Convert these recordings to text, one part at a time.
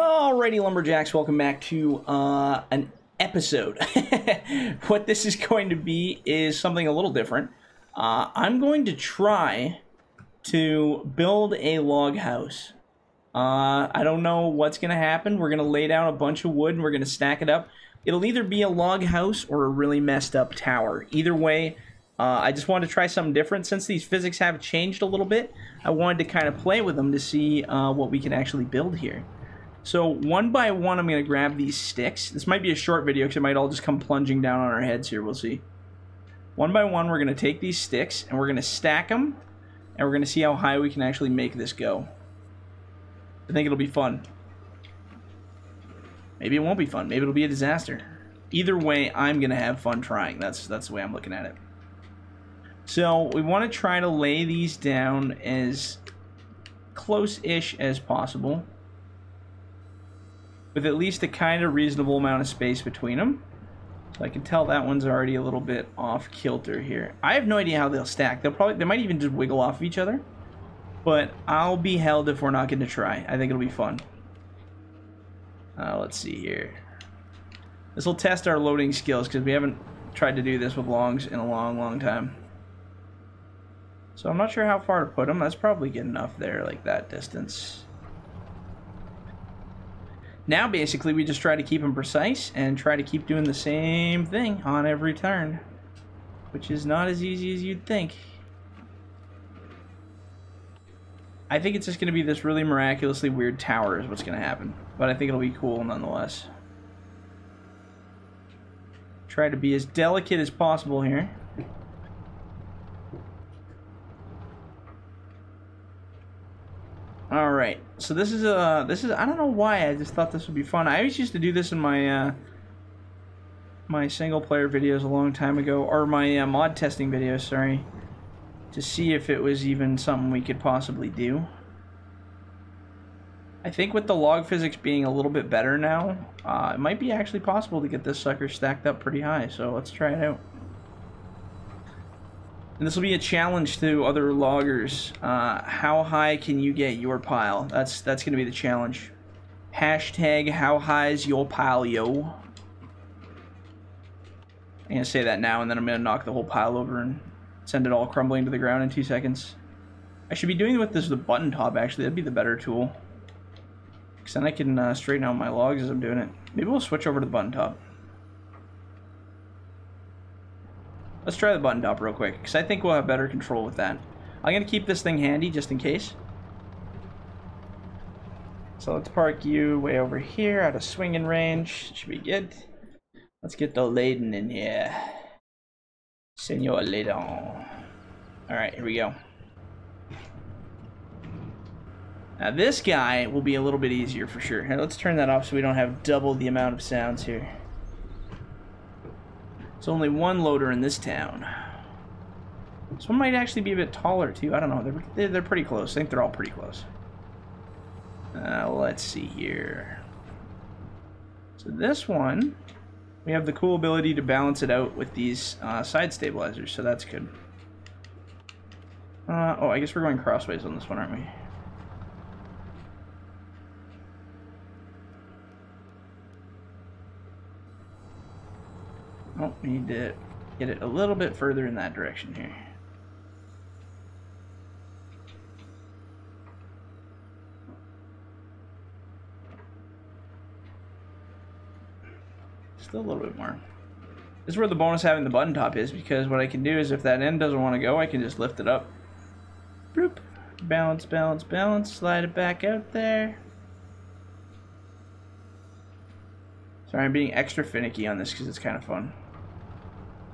Alrighty, Lumberjacks, welcome back to uh, an episode. what this is going to be is something a little different. Uh, I'm going to try to build a log house. Uh, I don't know what's going to happen. We're going to lay down a bunch of wood and we're going to stack it up. It'll either be a log house or a really messed up tower. Either way, uh, I just wanted to try something different. Since these physics have changed a little bit, I wanted to kind of play with them to see uh, what we can actually build here. So one by one, I'm going to grab these sticks. This might be a short video because it might all just come plunging down on our heads here. We'll see. One by one, we're going to take these sticks and we're going to stack them. And we're going to see how high we can actually make this go. I think it'll be fun. Maybe it won't be fun. Maybe it'll be a disaster. Either way, I'm going to have fun trying. That's, that's the way I'm looking at it. So we want to try to lay these down as close-ish as possible with at least a kind of reasonable amount of space between them. So I can tell that one's already a little bit off kilter here. I have no idea how they'll stack. They'll probably they might even just wiggle off of each other. But I'll be held if we're not going to try. I think it'll be fun. Uh, let's see here. This will test our loading skills because we haven't tried to do this with longs in a long, long time. So I'm not sure how far to put them. That's probably good enough there, like that distance. Now, basically, we just try to keep them precise and try to keep doing the same thing on every turn. Which is not as easy as you'd think. I think it's just going to be this really miraculously weird tower is what's going to happen. But I think it'll be cool nonetheless. Try to be as delicate as possible here. All right. So this is a uh, this is I don't know why I just thought this would be fun. I always used to do this in my uh, my single player videos a long time ago, or my uh, mod testing videos. Sorry, to see if it was even something we could possibly do. I think with the log physics being a little bit better now, uh, it might be actually possible to get this sucker stacked up pretty high. So let's try it out. And this will be a challenge to other loggers. Uh, how high can you get your pile? That's that's going to be the challenge. Hashtag how high is your pile, yo? I'm going to say that now, and then I'm going to knock the whole pile over and send it all crumbling to the ground in two seconds. I should be doing it with this the button top, actually. That'd be the better tool. Because then I can uh, straighten out my logs as I'm doing it. Maybe we'll switch over to the button top. Let's try the button top real quick, because I think we'll have better control with that. I'm going to keep this thing handy, just in case. So let's park you way over here, out of swinging range. Should be good. Let's get the laden in here. Senor Laden. Alright, here we go. Now this guy will be a little bit easier for sure. Now, let's turn that off so we don't have double the amount of sounds here. There's only one loader in this town. This one might actually be a bit taller too. I don't know. They're, they're pretty close. I think they're all pretty close. Uh, let's see here. So this one, we have the cool ability to balance it out with these uh, side stabilizers, so that's good. Uh, oh, I guess we're going crossways on this one, aren't we? We need to get it a little bit further in that direction here. Still a little bit more. This is where the bonus having the button top is, because what I can do is if that end doesn't want to go, I can just lift it up. Bloop. Balance, balance, balance. Slide it back out there. Sorry, I'm being extra finicky on this because it's kind of fun.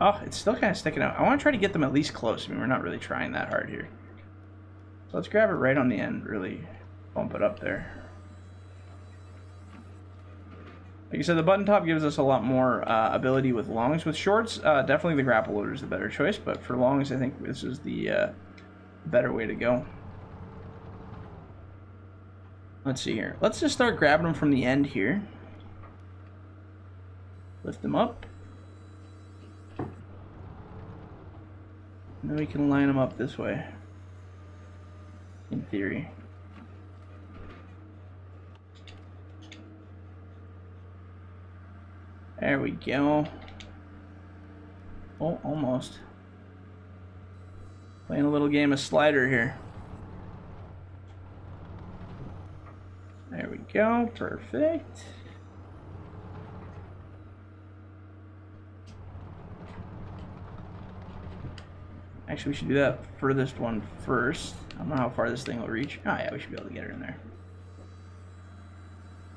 Oh, it's still kind of sticking out. I want to try to get them at least close. I mean, we're not really trying that hard here. So let's grab it right on the end, really bump it up there. Like I said, the button top gives us a lot more uh, ability with longs. With shorts, uh, definitely the grapple loader is the better choice, but for longs, I think this is the uh, better way to go. Let's see here. Let's just start grabbing them from the end here. Lift them up. Then we can line them up this way. In theory. There we go. Oh, almost. Playing a little game of slider here. There we go, perfect. Actually, we should do that furthest one first. I don't know how far this thing will reach. Oh yeah, we should be able to get it in there.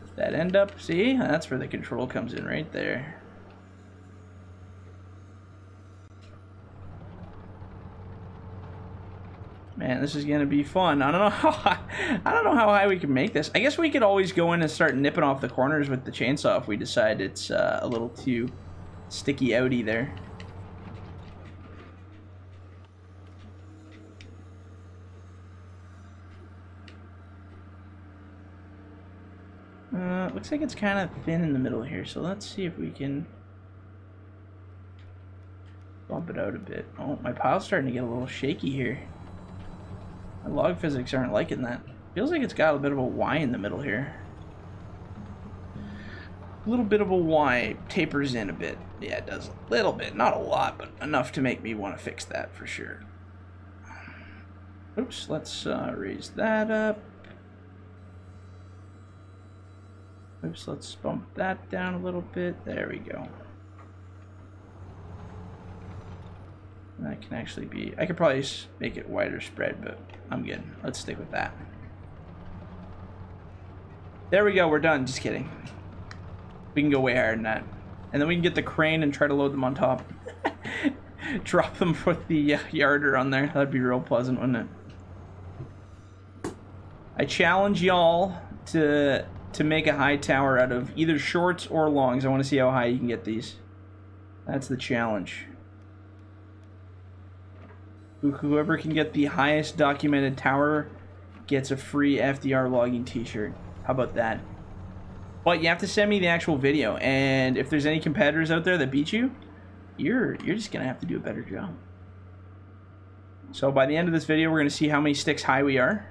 Does That end up, see? That's where the control comes in right there. Man, this is gonna be fun. I don't know how high, I don't know how high we can make this. I guess we could always go in and start nipping off the corners with the chainsaw if we decide it's uh, a little too sticky outy there. Uh, looks like it's kind of thin in the middle here, so let's see if we can bump it out a bit. Oh, my pile's starting to get a little shaky here. My log physics aren't liking that. Feels like it's got a bit of a Y in the middle here. A little bit of a Y tapers in a bit. Yeah, it does a little bit. Not a lot, but enough to make me want to fix that for sure. Oops, let's uh, raise that up. Oops, let's bump that down a little bit. There we go. That can actually be, I could probably make it wider spread, but I'm good. Let's stick with that. There we go, we're done. Just kidding. We can go way higher than that. And then we can get the crane and try to load them on top. Drop them with the uh, yarder on there. That'd be real pleasant, wouldn't it? I challenge y'all to to make a high tower out of either shorts or longs. I want to see how high you can get these. That's the challenge. Whoever can get the highest documented tower gets a free FDR logging t-shirt. How about that? But you have to send me the actual video, and if there's any competitors out there that beat you, you're you're just gonna have to do a better job. So by the end of this video, we're gonna see how many sticks high we are.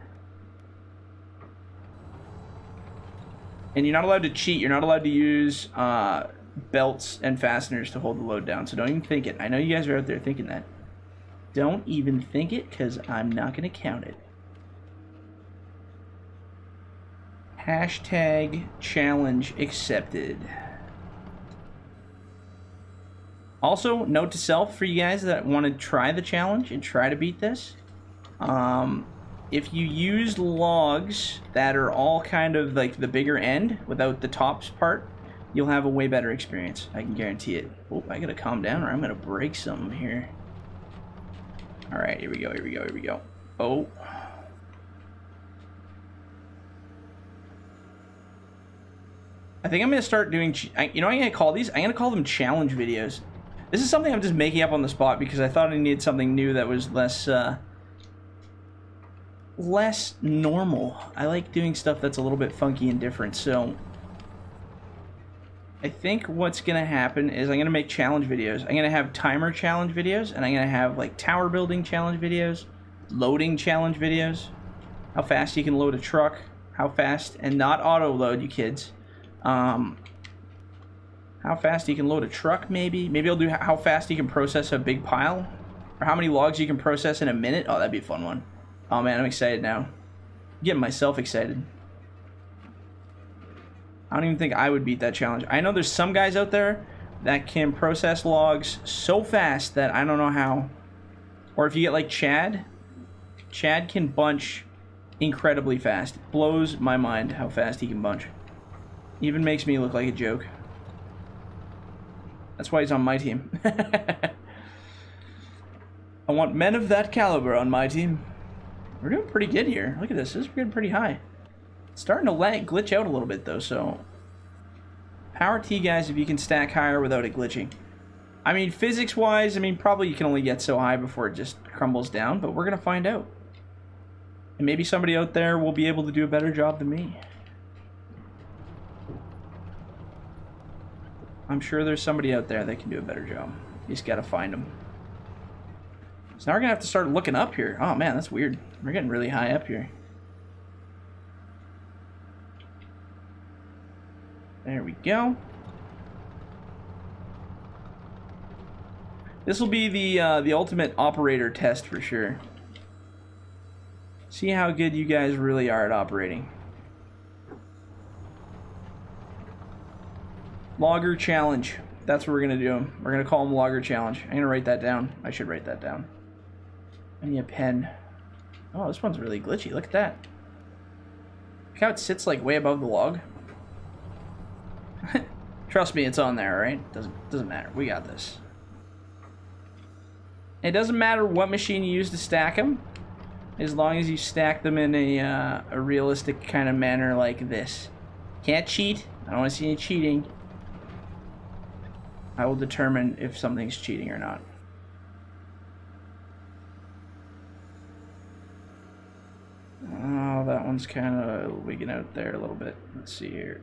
And you're not allowed to cheat. You're not allowed to use uh, belts and fasteners to hold the load down. So don't even think it. I know you guys are out there thinking that. Don't even think it, because I'm not going to count it. Hashtag challenge accepted. Also, note to self for you guys that want to try the challenge and try to beat this. Um, if you use logs that are all kind of like the bigger end without the tops part, you'll have a way better experience. I can guarantee it. Oh, I gotta calm down or I'm gonna break something here. All right, here we go, here we go, here we go. Oh. I think I'm to start doing, you know I'm to call these? I'm to call them challenge videos. This is something I'm just making up on the spot because I thought I needed something new that was less, uh, less normal. I like doing stuff that's a little bit funky and different, so I think what's going to happen is I'm going to make challenge videos. I'm going to have timer challenge videos, and I'm going to have like tower building challenge videos, loading challenge videos, how fast you can load a truck, how fast, and not auto load, you kids. Um, how fast you can load a truck, maybe. Maybe I'll do how fast you can process a big pile, or how many logs you can process in a minute. Oh, that'd be a fun one. Oh man, I'm excited now. I'm getting myself excited. I don't even think I would beat that challenge. I know there's some guys out there that can process logs so fast that I don't know how. Or if you get like Chad, Chad can bunch incredibly fast. It blows my mind how fast he can bunch. Even makes me look like a joke. That's why he's on my team. I want men of that caliber on my team. We're doing pretty good here. Look at this. This is getting pretty high starting to lag, glitch out a little bit though, so power T guys if you can stack higher without it glitching. I mean, physics-wise, I mean, probably you can only get so high before it just crumbles down, but we're going to find out. And maybe somebody out there will be able to do a better job than me. I'm sure there's somebody out there that can do a better job. You just got to find them. So now we're going to have to start looking up here. Oh, man, that's weird. We're getting really high up here. There we go. This will be the uh, the ultimate operator test for sure. See how good you guys really are at operating. Logger challenge. That's what we're gonna do. We're gonna call them logger challenge. I'm gonna write that down. I should write that down. I need a pen. Oh, this one's really glitchy. Look at that. Look how it sits like way above the log. Trust me, it's on there, right? Doesn't doesn't matter. We got this. It doesn't matter what machine you use to stack them, as long as you stack them in a uh, a realistic kind of manner like this. Can't cheat. I don't want to see any cheating. I will determine if something's cheating or not. Oh, that one's kind of wigging out there a little bit. Let's see here.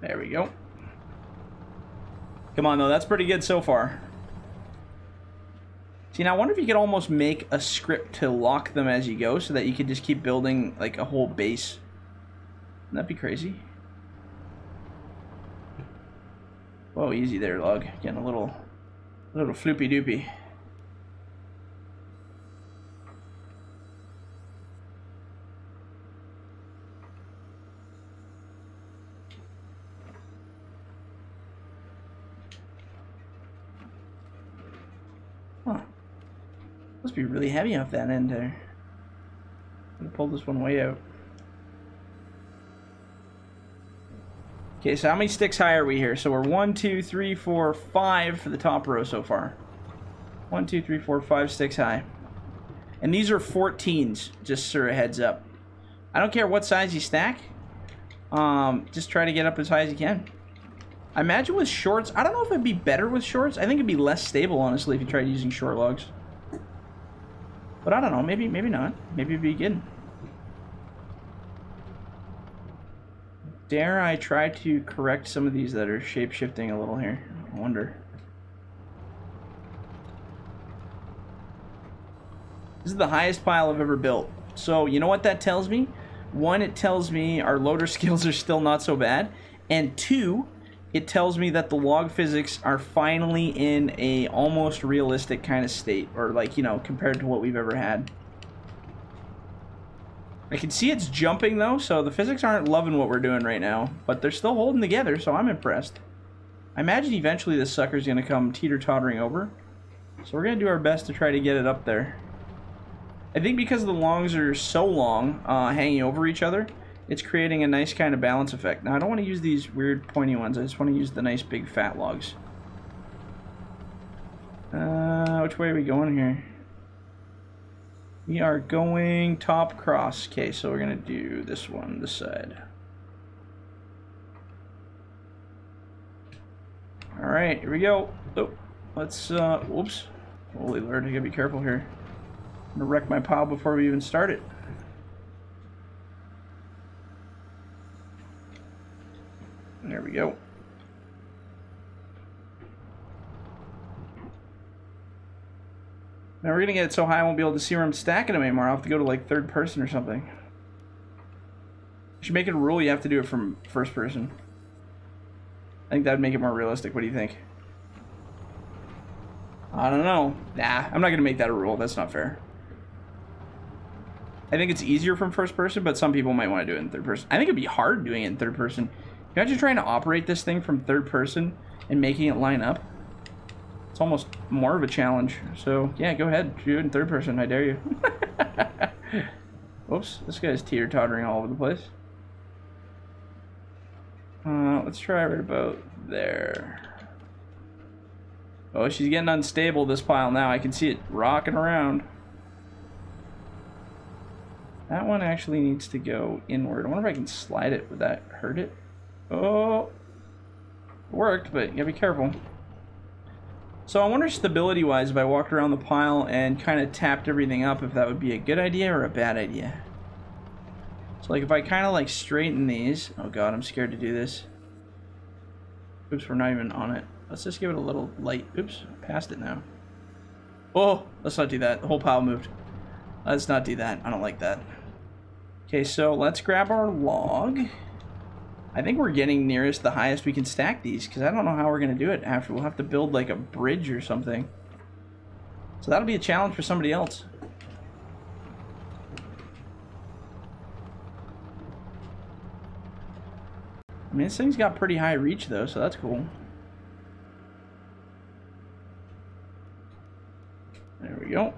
There we go. Come on, though. That's pretty good so far. See, now I wonder if you could almost make a script to lock them as you go so that you could just keep building, like, a whole base. Wouldn't that be crazy? Whoa, easy there, log. Getting a little, little floopy doopy. Huh. Must be really heavy off that end there. I'm gonna pull this one way out. Okay, so how many sticks high are we here? So we're one, two, three, four, five for the top row so far. One, two, three, four, five sticks high. And these are 14s, just sort of heads up. I don't care what size you stack. Um, just try to get up as high as you can. I imagine with shorts, I don't know if it'd be better with shorts. I think it'd be less stable, honestly, if you tried using short logs. But I don't know, maybe maybe not. Maybe it'd be good. Dare I try to correct some of these that are shape-shifting a little here? I wonder. This is the highest pile I've ever built. So, you know what that tells me? One, it tells me our loader skills are still not so bad. And two, it tells me that the log physics are finally in a almost realistic kind of state or like you know compared to what we've ever had I can see it's jumping though so the physics aren't loving what we're doing right now but they're still holding together so I'm impressed I imagine eventually this sucker's gonna come teeter-tottering over so we're gonna do our best to try to get it up there I think because the longs are so long uh, hanging over each other it's creating a nice kind of balance effect. Now, I don't want to use these weird pointy ones. I just want to use the nice big fat logs. Uh, which way are we going here? We are going top cross. Okay, so we're going to do this one, this side. All right, here we go. Oh, let's, uh, whoops. Holy Lord, I gotta be careful here. I'm gonna wreck my pile before we even start it. There we go. Now we're gonna get it so high I won't be able to see where I'm stacking them anymore. I'll have to go to like third person or something. should make it a rule you have to do it from first person. I think that'd make it more realistic. What do you think? I don't know. Nah, I'm not gonna make that a rule. That's not fair. I think it's easier from first person, but some people might want to do it in third person. I think it'd be hard doing it in third person. Imagine trying to operate this thing from third person and making it line up. It's almost more of a challenge. So, yeah, go ahead. Do it in third person. I dare you. Oops, this guy's teeter-tottering all over the place. Uh, let's try right about there. Oh, she's getting unstable, this pile now. I can see it rocking around. That one actually needs to go inward. I wonder if I can slide it. Would that hurt it? Oh, worked, but you gotta be careful. So I wonder stability-wise, if I walked around the pile and kind of tapped everything up, if that would be a good idea or a bad idea. So like if I kind of like straighten these, oh god, I'm scared to do this. Oops, we're not even on it. Let's just give it a little light. Oops, past it now. Oh, let's not do that. The whole pile moved. Let's not do that. I don't like that. Okay, so let's grab our log. I think we're getting nearest the highest we can stack these, because I don't know how we're going to do it after. We'll have to build, like, a bridge or something. So that'll be a challenge for somebody else. I mean, this thing's got pretty high reach, though, so that's cool. There we go.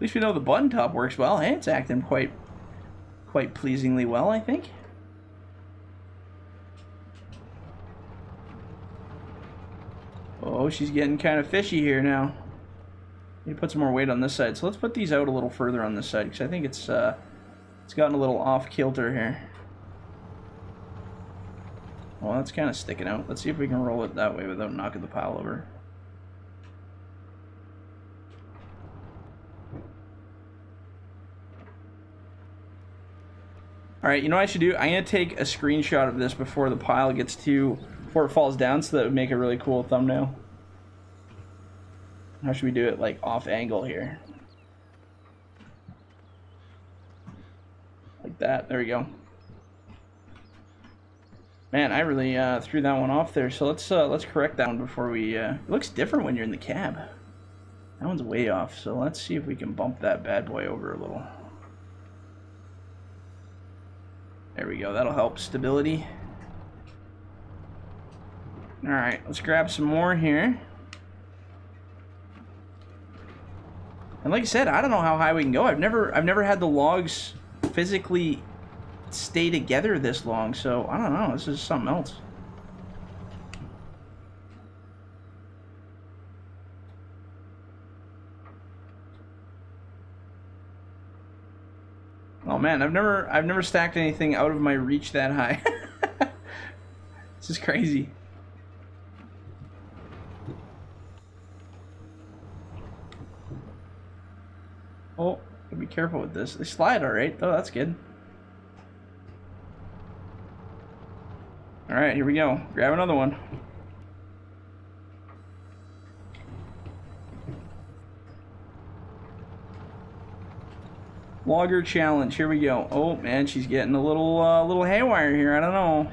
At least we know the button top works well. and it's acting quite, quite pleasingly well, I think. Oh, she's getting kind of fishy here now. Need to put some more weight on this side. So let's put these out a little further on this side because I think it's uh, it's gotten a little off kilter here. Well, that's kind of sticking out. Let's see if we can roll it that way without knocking the pile over. Alright, you know what I should do? I'm to take a screenshot of this before the pile gets too... before it falls down so that would make a really cool thumbnail. How should we do it, like, off angle here? Like that. There we go. Man, I really uh, threw that one off there. So let's uh, let's correct that one before we... Uh... It looks different when you're in the cab. That one's way off. So let's see if we can bump that bad boy over a little. There we go, that'll help stability. Alright, let's grab some more here. And like I said, I don't know how high we can go. I've never I've never had the logs physically stay together this long, so I don't know. This is something else. Man, I've never I've never stacked anything out of my reach that high. this is crazy. Oh, be careful with this. They slide alright. Oh, that's good. Alright, here we go. Grab another one. Logger challenge. Here we go. Oh man, she's getting a little uh, little haywire here. I don't know.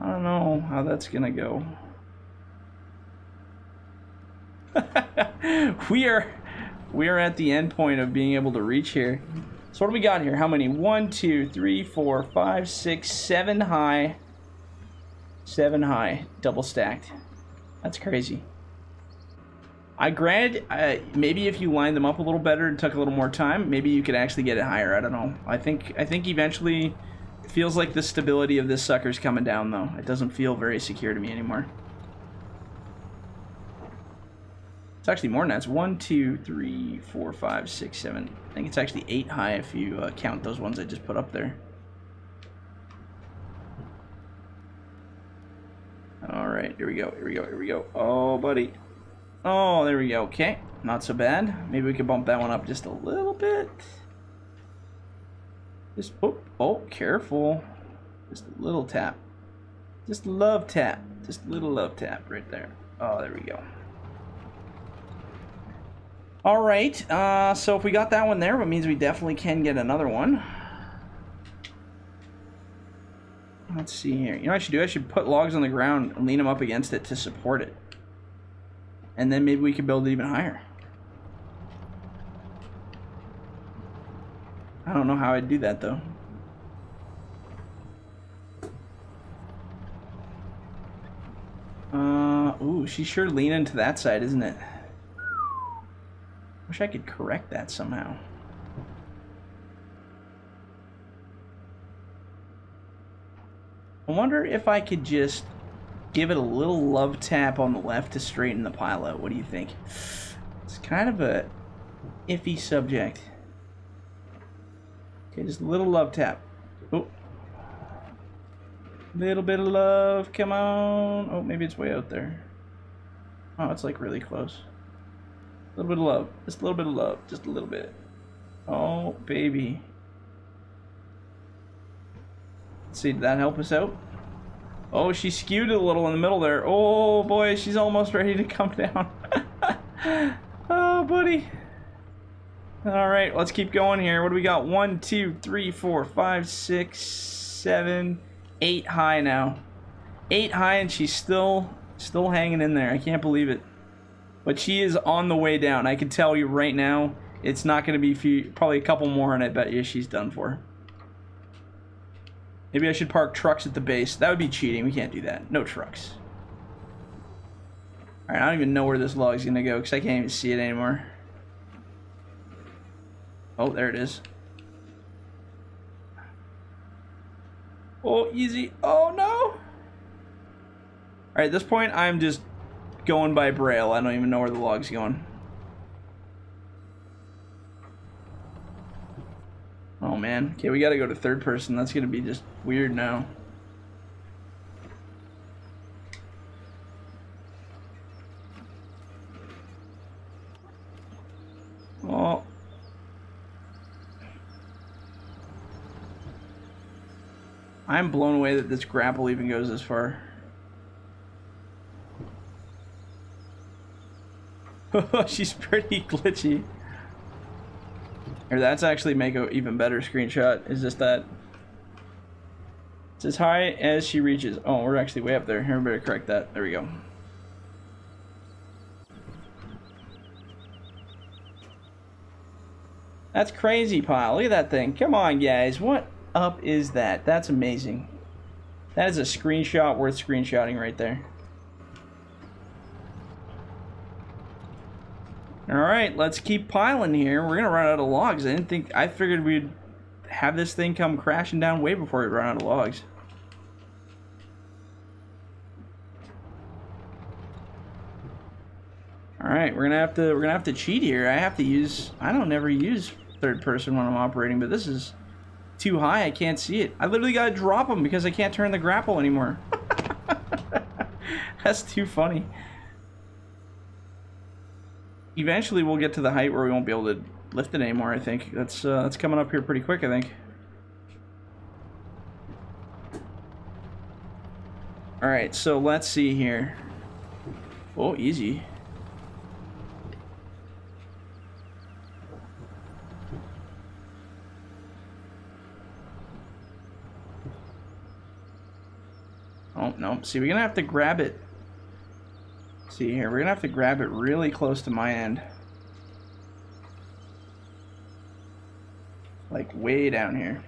I don't know how that's gonna go. we are we are at the end point of being able to reach here. So what do we got here? How many? One, two, three, four, five, six, seven high. Seven high, double stacked. That's crazy. I grant, uh, maybe if you lined them up a little better and took a little more time, maybe you could actually get it higher. I don't know. I think I think eventually, it feels like the stability of this sucker's coming down though. It doesn't feel very secure to me anymore. It's actually more than that. It's one, two, three, four, five, six, seven. I think it's actually eight high if you uh, count those ones I just put up there. All right, here we go. Here we go. Here we go. Oh, buddy. Oh, there we go. Okay, not so bad. Maybe we could bump that one up just a little bit. Just, oh, oh, careful. Just a little tap. Just love tap. Just a little love tap right there. Oh, there we go. All right, uh, so if we got that one there, it means we definitely can get another one. Let's see here. You know what I should do? I should put logs on the ground and lean them up against it to support it and then maybe we could build it even higher. I don't know how I'd do that though. Uh, ooh, she's sure leaning to that side, isn't it? Wish I could correct that somehow. I wonder if I could just give it a little love tap on the left to straighten the pile out. What do you think? It's kind of a iffy subject. Okay, just a little love tap. Oh. Little bit of love, come on. Oh, maybe it's way out there. Oh, it's like really close. A little bit of love, just a little bit of love, just a little bit. Oh, baby. Let's see, did that help us out? Oh, she skewed a little in the middle there. Oh boy, she's almost ready to come down. oh, buddy. All right, let's keep going here. What do we got? One, two, three, four, five, six, seven, eight high now. Eight high, and she's still still hanging in there. I can't believe it. But she is on the way down. I can tell you right now, it's not going to be few, probably a couple more, and I bet you she's done for. Maybe I should park trucks at the base. That would be cheating. We can't do that. No trucks. Alright, I don't even know where this log is going to go because I can't even see it anymore. Oh, there it is. Oh, easy. Oh, no. Alright, at this point, I'm just going by braille. I don't even know where the log's going. Oh, man. Okay, we gotta go to third person. That's gonna be just weird now. Oh. I'm blown away that this grapple even goes this far. She's pretty glitchy. Or that's actually make an even better screenshot. Is just that it's as high as she reaches. Oh, we're actually way up there. Here, better correct that. There we go. That's crazy, Pile. Look at that thing. Come on, guys. What up is that? That's amazing. That is a screenshot worth screenshotting right there. Alright, let's keep piling here. We're gonna run out of logs. I didn't think... I figured we'd have this thing come crashing down way before we run out of logs. Alright, we're gonna have to we're gonna have to cheat here. I have to use I don't never use third person when I'm operating, but this is too high, I can't see it. I literally gotta drop them because I can't turn the grapple anymore. That's too funny eventually we'll get to the height where we won't be able to lift it anymore, I think. That's, uh, that's coming up here pretty quick, I think. Alright, so let's see here. Oh, easy. Oh, no. See, we're going to have to grab it see here. We're going to have to grab it really close to my end. Like way down here.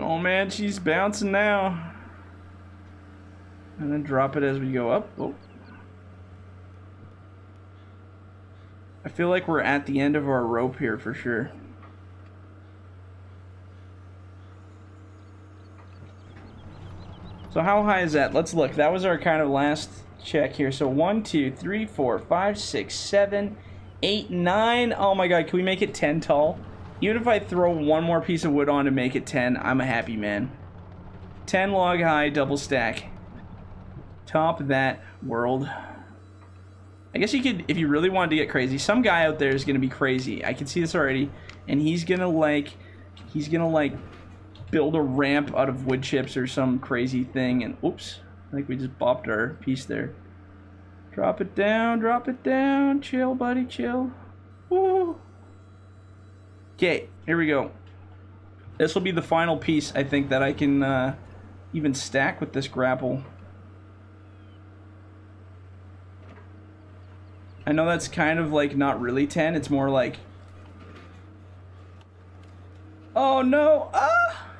Oh man, she's bouncing now. And then drop it as we go up. Oh. I feel like we're at the end of our rope here for sure. So how high is that? Let's look. That was our kind of last check here. So one, two, three, four, five, six, seven, eight, nine. Oh my god, can we make it 10 tall? Even if I throw one more piece of wood on to make it 10, I'm a happy man. 10 log high, double stack. Top that world. I guess you could, if you really wanted to get crazy, some guy out there is going to be crazy. I can see this already. And he's going to like, he's going to like build a ramp out of wood chips or some crazy thing. And oops, I think we just bopped our piece there. Drop it down, drop it down. Chill, buddy, chill. Woo. Okay, here we go. This will be the final piece, I think, that I can uh, even stack with this grapple. I know that's kind of like not really 10, it's more like... Oh no! Ah!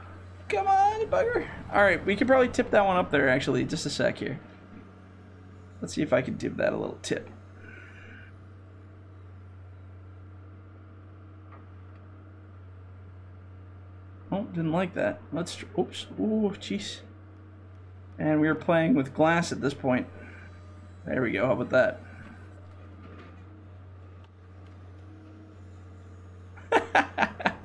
Come on, bugger. Alright, we could probably tip that one up there, actually. Just a sec here. Let's see if I can give that a little tip. Oh, didn't like that. Let's, oops, ooh, jeez. And we are playing with glass at this point. There we go, how about that?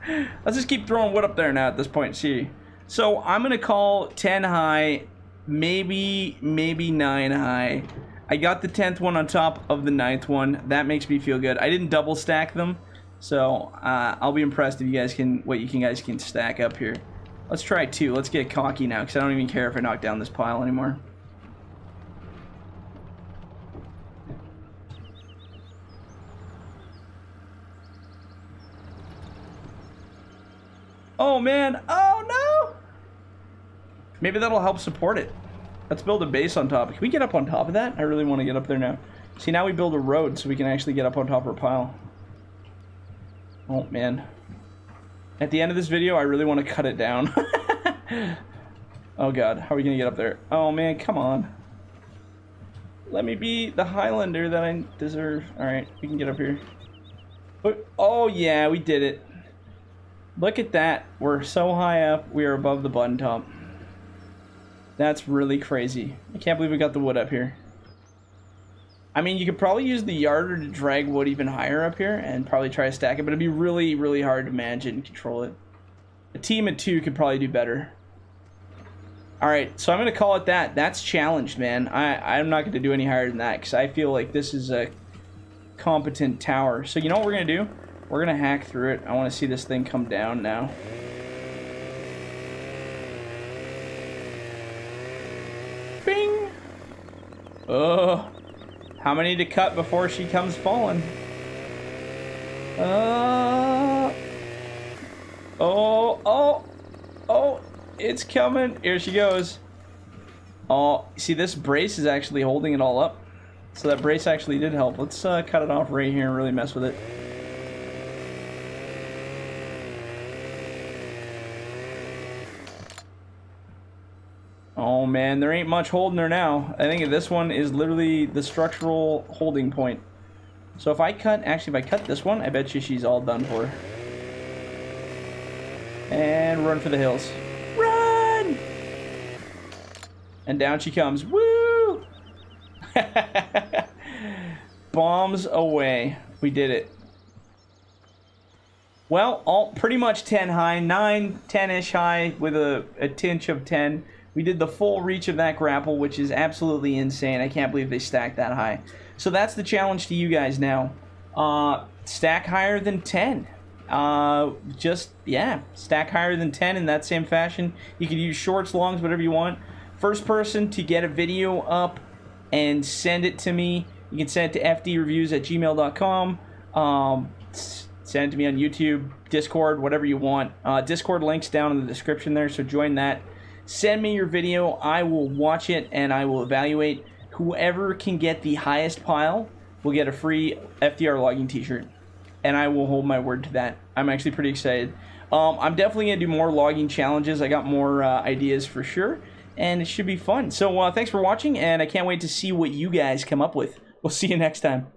Let's just keep throwing wood up there now at this point, see. So I'm going to call 10 high, maybe, maybe 9 high. I got the 10th one on top of the 9th one. That makes me feel good. I didn't double stack them, so uh, I'll be impressed if you guys can, what you can, guys can stack up here. Let's try 2. Let's get cocky now, because I don't even care if I knock down this pile anymore. Oh man, oh no! Maybe that'll help support it. Let's build a base on top. Can we get up on top of that? I really want to get up there now. See, now we build a road so we can actually get up on top of our pile. Oh, man. At the end of this video, I really want to cut it down. oh, God. How are we going to get up there? Oh, man. Come on. Let me be the Highlander that I deserve. Alright, we can get up here. Oh, yeah, we did it. Look at that. We're so high up, we are above the button top. That's really crazy. I can't believe we got the wood up here. I mean, you could probably use the yarder to drag wood even higher up here and probably try to stack it, but it'd be really, really hard to manage it and control it. A team of two could probably do better. Alright, so I'm going to call it that. That's challenged, man. I, I'm not going to do any higher than that because I feel like this is a competent tower. So you know what we're going to do? We're going to hack through it. I want to see this thing come down now. Oh, how many to cut before she comes falling? Uh, oh, oh, oh, it's coming. Here she goes. Oh, see this brace is actually holding it all up. So that brace actually did help. Let's uh, cut it off right here and really mess with it. Man, there ain't much holding her now. I think this one is literally the structural holding point. So if I cut, actually if I cut this one, I bet you she's all done for. And run for the hills. Run! And down she comes. Woo! Bombs away. We did it. Well, all pretty much 10 high, 9, 10-ish high with a, a tinge of 10. We did the full reach of that grapple, which is absolutely insane. I can't believe they stacked that high. So that's the challenge to you guys now. Uh, stack higher than 10. Uh, just, yeah, stack higher than 10 in that same fashion. You can use shorts, longs, whatever you want. First person to get a video up and send it to me. You can send it to fdreviews at gmail.com. Um, send it to me on YouTube, Discord, whatever you want. Uh, Discord links down in the description there, so join that. Send me your video. I will watch it and I will evaluate. Whoever can get the highest pile will get a free FDR logging t-shirt. And I will hold my word to that. I'm actually pretty excited. Um, I'm definitely going to do more logging challenges. I got more uh, ideas for sure and it should be fun. So uh, thanks for watching, and I can't wait to see what you guys come up with. We'll see you next time.